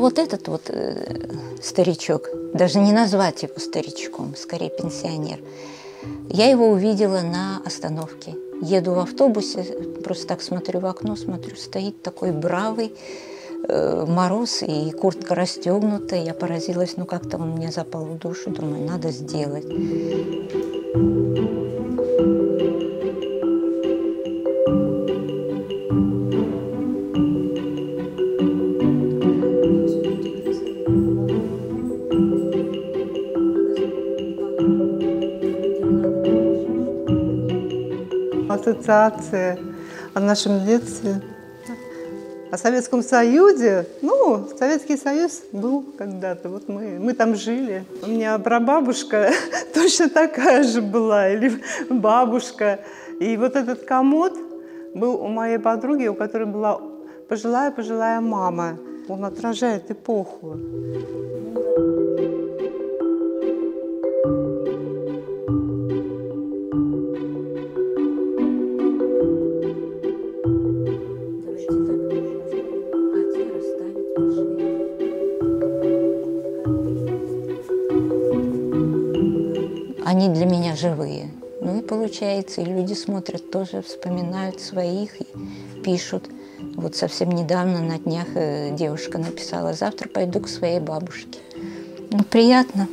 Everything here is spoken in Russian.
вот этот вот э, старичок, даже не назвать его старичком, скорее пенсионер, я его увидела на остановке. Еду в автобусе, просто так смотрю в окно, смотрю, стоит такой бравый, э, мороз и куртка расстегнута. Я поразилась, ну как-то он мне запал в душу, думаю, надо сделать. Ассоциация о нашем детстве, о Советском Союзе. Ну, Советский Союз был когда-то, вот мы, мы там жили. У меня прабабушка точно такая же была, или бабушка. И вот этот комод был у моей подруги, у которой была пожилая-пожилая мама. Он отражает эпоху. Они для меня живые. Ну и получается, и люди смотрят тоже, вспоминают своих и пишут. Вот совсем недавно на днях э, девушка написала, завтра пойду к своей бабушке. Ну, приятно.